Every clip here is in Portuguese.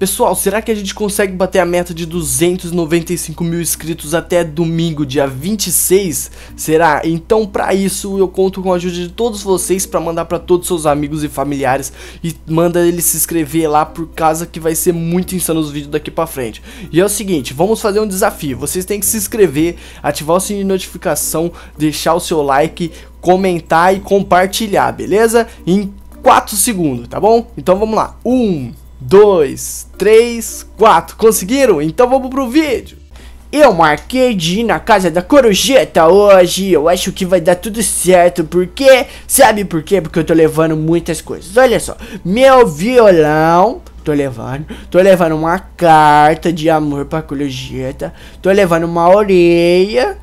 Pessoal, será que a gente consegue bater a meta de 295 mil inscritos até domingo, dia 26? Será? Então, para isso, eu conto com a ajuda de todos vocês para mandar para todos seus amigos e familiares e manda eles se inscrever lá por causa que vai ser muito insano os vídeos daqui para frente. E é o seguinte, vamos fazer um desafio. Vocês têm que se inscrever, ativar o sininho de notificação, deixar o seu like, comentar e compartilhar, beleza? Em 4 segundos, tá bom? Então vamos lá. 1 2, 3, 4. Conseguiram? Então vamos pro vídeo. Eu marquei de ir na casa da Corujeta hoje. Eu acho que vai dar tudo certo. Porque, sabe por quê? Porque eu tô levando muitas coisas. Olha só, meu violão. Tô levando, tô levando uma carta de amor pra Corujeta. Tô levando uma orelha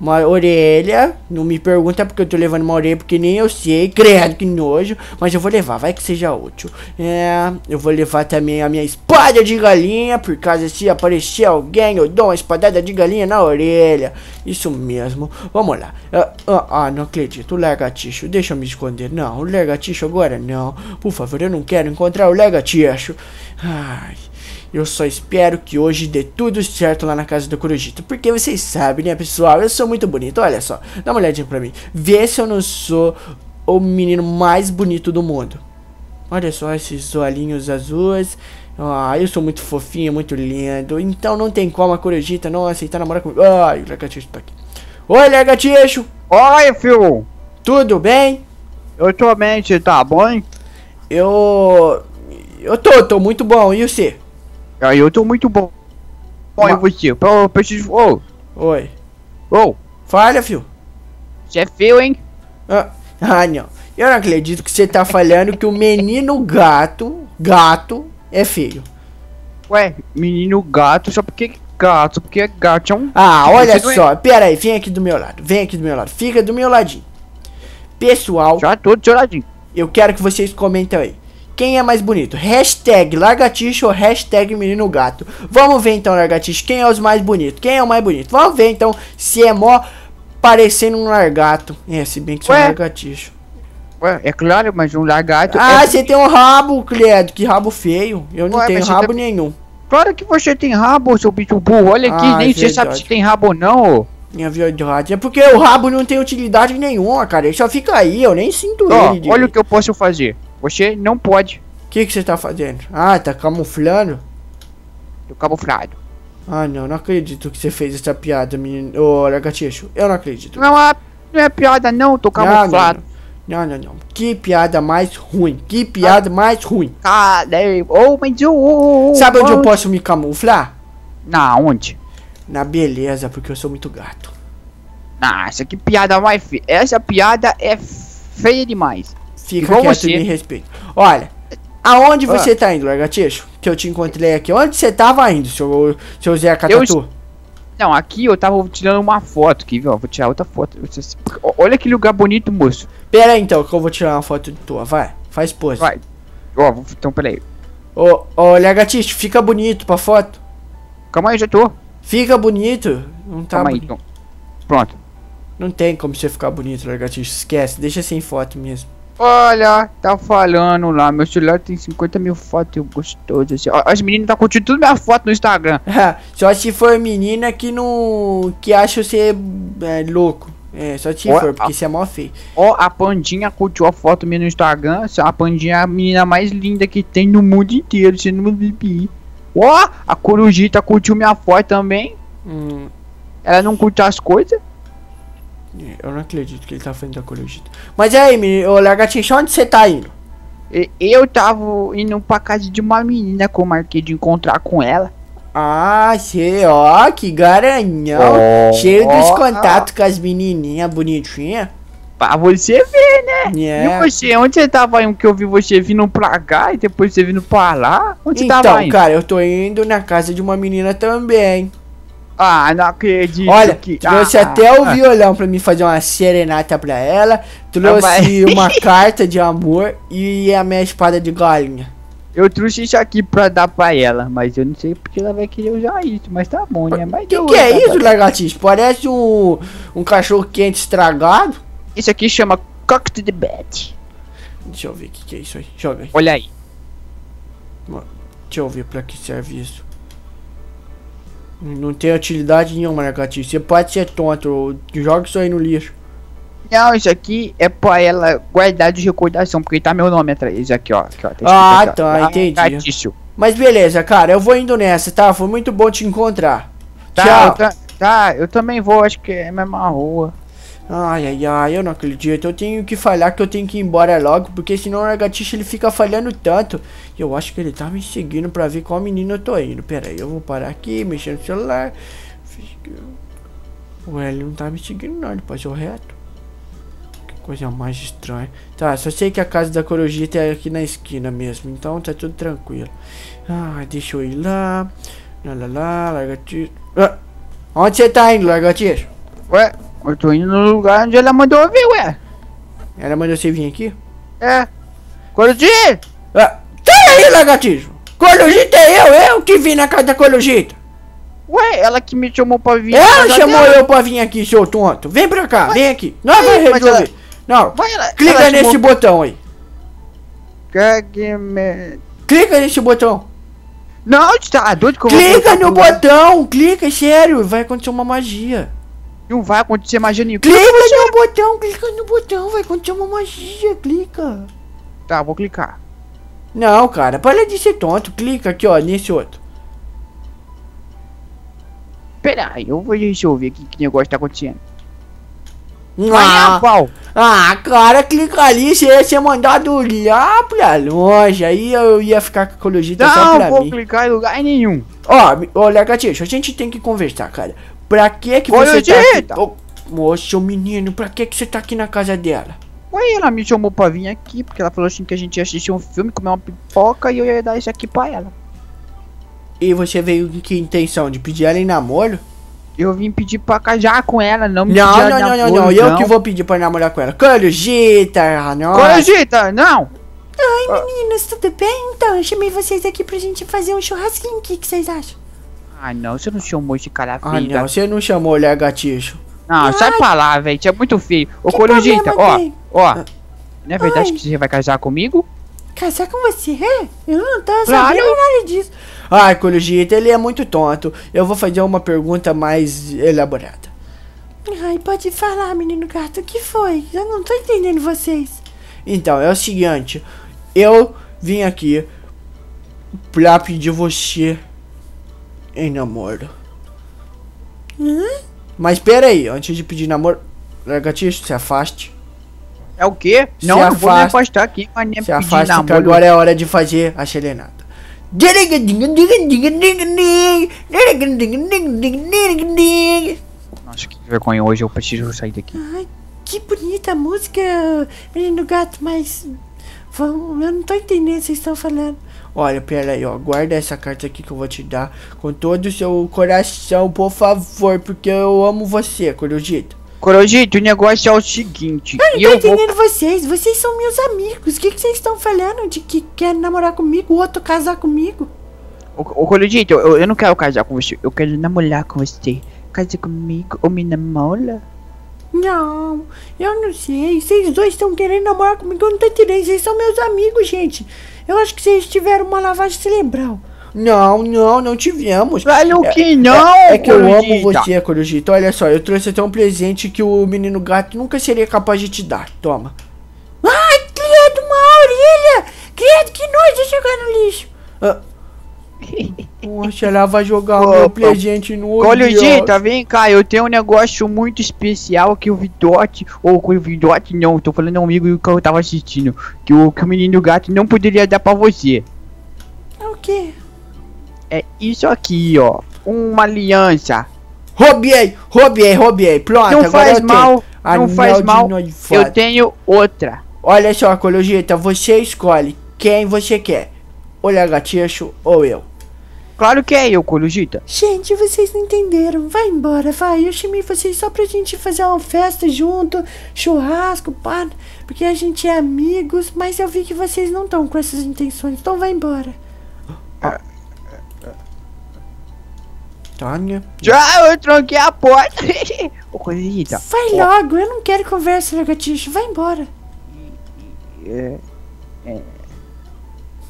uma orelha. Não me pergunta porque eu tô levando uma orelha, porque nem eu sei. Credo que nojo. Mas eu vou levar, vai que seja útil. É, eu vou levar também a minha espada de galinha. Por caso se aparecer alguém, eu dou uma espadada de galinha na orelha. Isso mesmo. Vamos lá. Ah, ah, ah não acredito. O lagartixo. Deixa eu me esconder. Não, o lagartixo agora não. Por favor, eu não quero encontrar o lagartixo. Ai. Eu só espero que hoje dê tudo certo lá na casa do Corujito. Porque vocês sabem, né, pessoal? Eu sou muito bonito. Olha só. Dá uma olhadinha pra mim. Vê se eu não sou o menino mais bonito do mundo. Olha só esses olhinhos azuis. Ah, eu sou muito fofinho, muito lindo. Então não tem como a Corujita não aceitar namorar comigo. Ai, o lagartixo tá aqui. Oi, lagartixo. Oi, filho. Tudo bem? Eu tô bem, você tá bom? Eu... Eu tô, tô muito bom. E você? Aí eu tô muito bom. Olha você, eu preciso. Oh. Oi. Oh. Falha, fio. Você é feio, hein? Ah, ah, não. Eu não acredito que você tá falando que o menino gato, gato, é feio. Ué, menino gato, só porque gato, porque gato é um. Ah, olha só, é... pera aí, vem aqui do meu lado, vem aqui do meu lado, fica do meu ladinho. Pessoal. Já tô do seu ladinho. Eu quero que vocês comentem aí. Quem é mais bonito? Hashtag Largatixa ou hashtag Menino Gato? Vamos ver então, Largatixa, quem é os mais bonitos? Quem é o mais bonito? Vamos ver então se é mó parecendo um largato. É, se bem que sou um largatixa. Ué, é claro, mas um largato. Ah, é... você tem um rabo, Cledo. Que rabo feio. Eu não Ué, tenho rabo tem... nenhum. Claro que você tem rabo, seu bicho burro. Olha aqui, ah, nem é você sabe se tem rabo ou não. É verdade. É porque o rabo não tem utilidade nenhuma, cara. Ele só fica aí, eu nem sinto oh, ele. Olha o que eu posso fazer. Você não pode. O que, que você tá fazendo? Ah, tá camuflando? Tô camuflado. Ah, não, não acredito que você fez essa piada, menino. Ô, lagartixo, eu não acredito. Não, é, não é piada não, tô camuflado. Não, não, não. Que piada mais ruim. Que piada ah, mais ruim. Cadê? Oh, mas eu... Oh, oh, Sabe onde eu posso me camuflar? Na onde? Na beleza, porque eu sou muito gato. Nossa, que piada mais feia. Essa piada é feia demais. Fica Igual quieto você. e me respeita. Olha, aonde ah. você tá indo, Largatixo? Que eu te encontrei aqui. Onde você tava indo, seu, seu Zé Catatu? Eu... Não, aqui eu tava tirando uma foto aqui, viu? Vou tirar outra foto. Olha que lugar bonito, moço. Pera aí, então, que eu vou tirar uma foto tua. Vai, faz pose. Vai. Ó, oh, então peraí. Ô, ô, Largatixo, fica bonito pra foto. Calma aí, já tô. Fica bonito. Não tá Calma aí, então. Pronto. Não tem como você ficar bonito, Largatixo. Esquece, deixa sem foto mesmo. Olha, tá falando lá, meu celular tem 50 mil fotos gostosas. Assim. As meninas tá curtindo tudo minha foto no Instagram. só se for menina que não. que acha você é, louco. É, só se for, porque você é mó feio. Ó, a Pandinha curtiu a foto minha no Instagram. A Pandinha é a menina mais linda que tem no mundo inteiro, você não vai Ó, a Corujita curtiu minha foto também. Hum. Ela não curte as coisas. Eu não acredito que ele tá fazendo da colorida. Mas aí, menino, ô Lagartixa, onde você tá indo? Eu tava indo pra casa de uma menina que eu marquei de encontrar com ela. Ah, sei, ó, que garanhão. Oh, Cheio oh, dos contatos oh. com as menininhas bonitinhas. Pra você ver, né? Yeah. E você, onde você tava indo? Que eu vi você vindo pra cá e depois você vindo pra lá? Onde então, você tava indo? Então, cara, eu tô indo na casa de uma menina também. Ah, não acredito. Olha, que... trouxe ah, até o ah. violão pra mim fazer uma serenata pra ela. Trouxe uma carta de amor e a minha espada de galinha. Eu trouxe isso aqui pra dar pra ela, mas eu não sei porque ela vai querer usar isso, mas tá bom, né? Mas que que é isso, lagartixa? Parece um, um cachorro quente estragado. Isso aqui chama Cocked the Bed. Deixa eu ver o que, que é isso aí. Eu ver. Olha aí. Deixa eu ver pra que serve isso. Não tem utilidade nenhuma, né? Você pode ser tonto. Joga isso aí no lixo. Não, isso aqui é pra ela guardar de recordação, porque tá meu nome atrás. Isso aqui, ó. Aqui, ó tá ah, aqui, tá, entendi. Mas beleza, cara, eu vou indo nessa, tá? Foi muito bom te encontrar. Tá, Tchau. Eu tá, eu também vou, acho que é a mesma rua. Ai, ai, ai, eu não acredito. Eu tenho que falhar que eu tenho que ir embora logo, porque senão o Largatixa ele fica falhando tanto. Eu acho que ele tá me seguindo pra ver qual menino eu tô indo. Pera aí, eu vou parar aqui, mexer no celular. Ué, ele não tá me seguindo não, ele passou reto. Que coisa mais estranha. Tá, só sei que a casa da Corujita é aqui na esquina mesmo, então tá tudo tranquilo. Ah, deixa eu ir lá. Lá, lá, lá, Largatixa. Ah, onde você tá indo, Largatixa? Ué? Eu tô indo no lugar onde ela mandou vir, ué. Ela mandou você vir aqui? É. Corujita! Ah, sai aí, lagartijo! Corujita é eu, eu que vim na casa da Corujita. Ué, ela que me chamou pra vir. Ela chamou dela. eu pra vir aqui, seu tonto. Vem pra cá, vem aqui. Não vai resolver. Ela... Não, vai, ela... clica ela nesse chamou... botão aí. Que me... Clica nesse botão. Não, tá doido que eu Clica no botão, clica, sério, vai acontecer uma magia. Não vai acontecer magia nenhuma. Clica no botão, clica no botão, vai acontecer uma magia, clica. Tá, vou clicar. Não, cara, para de ser tonto, clica aqui, ó, nesse outro. Pera aí, eu vou resolver aqui que negócio tá acontecendo. Ah, qual? Ah, cara, clica ali, você ia ser mandado lá pra longe, aí eu ia ficar com a ecologia só pra mim. Não vou clicar em lugar nenhum. Ó, olha, Gatinho, a gente tem que conversar, cara. Pra que que você tá aqui? Oh, moço, menino, pra que que você tá aqui na casa dela? Ué, ela me chamou pra vir aqui, porque ela falou assim que a gente ia assistir um filme, comer uma pipoca e eu ia dar isso aqui pra ela. E você veio com que intenção? De pedir ela em namoro? Eu vim pedir pra casar com ela, não me não, não, não, namoro, não, não, eu que vou pedir pra namorar com ela. Corujita, não. Corujita, não. Oi, meninas, tudo bem? Então, eu chamei vocês aqui pra gente fazer um churrasquinho. O que, que vocês acham? Ah, não, você não chamou esse cara feio. Ah, não, você não chamou ele gaticho. Não, Ai. sai pra lá, velho. Você é muito feio. Ô, Corujita, ó, ó. Não é verdade Oi. que você vai casar comigo? Casar com você? É? Eu não tô sabendo claro. nada disso. Ai, Corujita, ele é muito tonto. Eu vou fazer uma pergunta mais elaborada. Ai, pode falar, menino gato. O que foi? Eu não tô entendendo vocês. Então, é o seguinte. Eu vim aqui pra pedir você em namoro. Mas pera aí, antes de pedir namoro, Largatiço, se afaste. É o quê? Se não, afaste, vou me afastar aqui, mas nem Se afaste namoro. que agora é hora de fazer a serenata. Nossa, que vergonha hoje, eu preciso sair daqui. Ai, que bonita música, menino gato, mas... Vamos, eu não tô entendendo o que vocês estão falando. Olha, pera aí, ó. Guarda essa carta aqui que eu vou te dar com todo o seu coração, por favor, porque eu amo você, Corujito. Corujito, o negócio é o seguinte. Eu não tô entendendo vou... vocês. Vocês são meus amigos. O que, que vocês estão falando? De que quer namorar comigo, o outro casar comigo? Ô, ô Corujito, eu, eu não quero casar com você. Eu quero namorar com você. Casa comigo ou me namora? Não, eu não sei. Vocês dois estão querendo namorar comigo, eu não tô entendendo. Vocês são meus amigos, gente. Eu acho que vocês tiveram uma lavagem cerebral. Não, não, não tivemos. Velho, é, que não, É, é que eu amo você, Corujita. Olha só, eu trouxe até um presente que o menino gato nunca seria capaz de te dar. Toma. Ai, credo, uma orelha! Credo, que nojo jogar no lixo. Ah, Poxa, ela vai jogar o meu presente no olho. Coludita, vem cá, eu tenho um negócio muito especial que o Vidote, ou o Vidote não, tô falando amigo que eu tava assistindo, que o, que o menino gato não poderia dar pra você. É o quê? É isso aqui, ó, uma aliança. Roubei, roubei, roubei, pronto, não faz mal, não faz mal, eu tenho outra. Olha só, Colugita, você escolhe quem você quer, o Lagartixo ou eu. Claro que é eu, Corujita. Gente, vocês não entenderam. Vai embora, vai. Eu chamei vocês só pra gente fazer uma festa junto, churrasco, pá. Porque a gente é amigos, mas eu vi que vocês não estão com essas intenções. Então vai embora. Ah. Tânia. Já, eu tranquei a porta. Ô, Corujita. Vai logo, eu não quero conversa, lagartixa. Vai embora. É. É.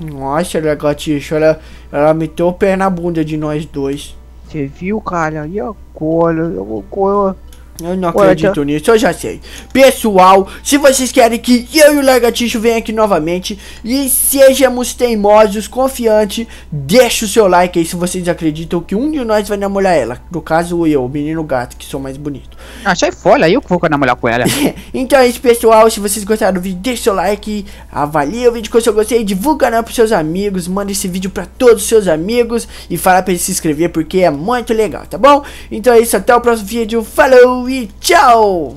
Nossa, lagartixa, ela, ela meteu o pé na bunda de nós dois. Você viu, cara? E agora? Eu agora... Eu não acredito nisso, eu já sei. Pessoal, se vocês querem que eu e o Lagartixo venham aqui novamente e sejamos teimosos, confiantes, deixa o seu like aí se vocês acreditam que um de nós vai namorar ela. No caso, eu, o menino gato, que sou mais bonito. Ah, sai fora, eu que vou namorar com ela. então é isso, pessoal. Se vocês gostaram do vídeo, deixa o seu like, avalie o vídeo que eu gostei, divulga o canal pros seus amigos, manda esse vídeo pra todos os seus amigos e fala pra eles se inscrever porque é muito legal, tá bom? Então é isso, até o próximo vídeo. Falou! E tchau!